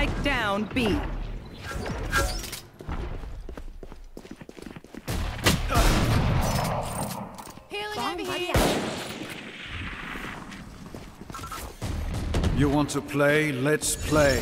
Strike down B. You want to play? Let's play.